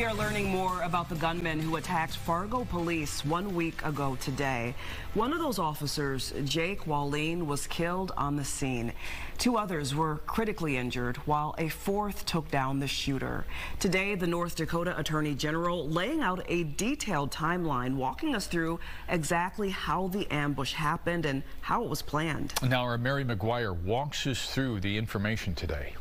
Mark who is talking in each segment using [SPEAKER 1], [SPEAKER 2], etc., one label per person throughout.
[SPEAKER 1] We are learning more about the gunman who attacked Fargo police one week ago today. One of those officers, Jake Wallin, was killed on the scene. Two others were critically injured, while a fourth took down the shooter. Today, the North Dakota Attorney General laying out a detailed timeline, walking us through exactly how the ambush happened and how it was planned.
[SPEAKER 2] Now, our Mary McGuire walks us through the information today.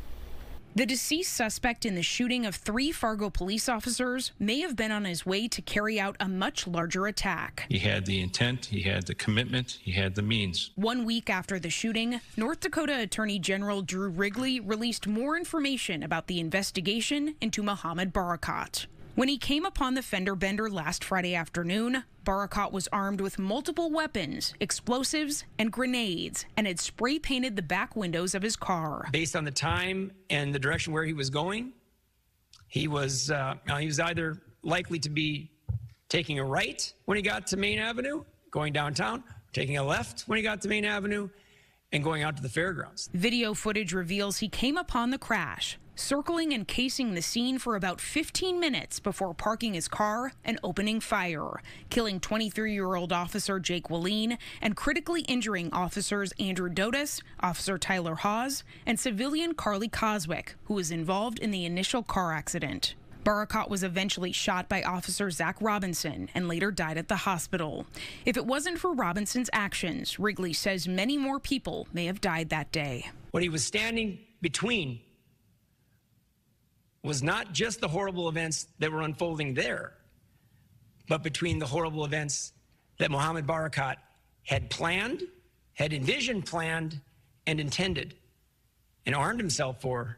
[SPEAKER 3] The deceased suspect in the shooting of three Fargo police officers may have been on his way to carry out a much larger attack.
[SPEAKER 4] He had the intent, he had the commitment, he had the means.
[SPEAKER 3] One week after the shooting, North Dakota Attorney General Drew Wrigley released more information about the investigation into Mohamad Barakat. When he came upon the fender bender last Friday afternoon, Barakat was armed with multiple weapons, explosives, and grenades, and had spray painted the back windows of his car.
[SPEAKER 5] Based on the time and the direction where he was going, he was uh, he was either likely to be taking a right when he got to Main Avenue, going downtown, taking a left when he got to Main Avenue, and going out to the fairgrounds.
[SPEAKER 3] Video footage reveals he came upon the crash, circling and casing the scene for about 15 minutes before parking his car and opening fire, killing 23 year old officer Jake Wallin and critically injuring officers Andrew Dotas, Officer Tyler Hawes, and civilian Karlee Koswick, who was involved in the initial car accident. Barakat was eventually shot by Officer Zach Robinson and later died at the hospital. If it wasn't for Robinson's actions, Wrigley says many more people may have died that day.
[SPEAKER 5] What he was standing between was not just the horrible events that were unfolding there, but between the horrible events that Mohamad Barakat had planned, had envisioned, planned, and intended, and armed himself for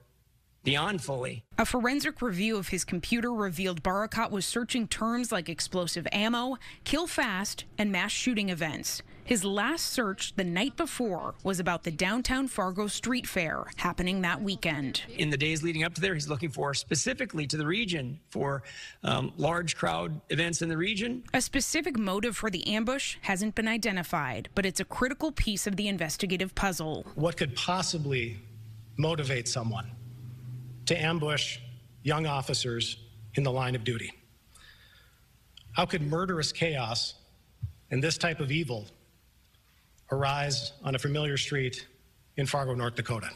[SPEAKER 5] beyond fully.
[SPEAKER 3] A forensic review of his computer revealed Barakat was searching terms like explosive ammo, kill fast, and mass shooting events. His last search the night before was about the downtown Fargo street fair happening that weekend.
[SPEAKER 5] In the days leading up to there, he's looking for specifically to the region for um, large crowd events in the region.
[SPEAKER 3] A specific motive for the ambush hasn't been identified, but it's a critical piece of the investigative puzzle.
[SPEAKER 6] What could possibly motivate someone? To ambush young officers in the line of duty? How could murderous chaos and this type of evil arise on a familiar street in Fargo, North Dakota?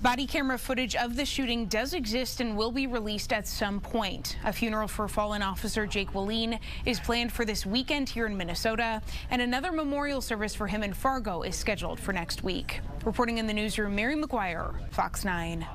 [SPEAKER 3] Body camera footage of the shooting does exist and will be released at some point. A funeral for fallen officer Jake Wallin is planned for this weekend here in Minnesota, and another memorial service for him in Fargo is scheduled for next week. Reporting in the newsroom, Mary McGuire, Fox 9.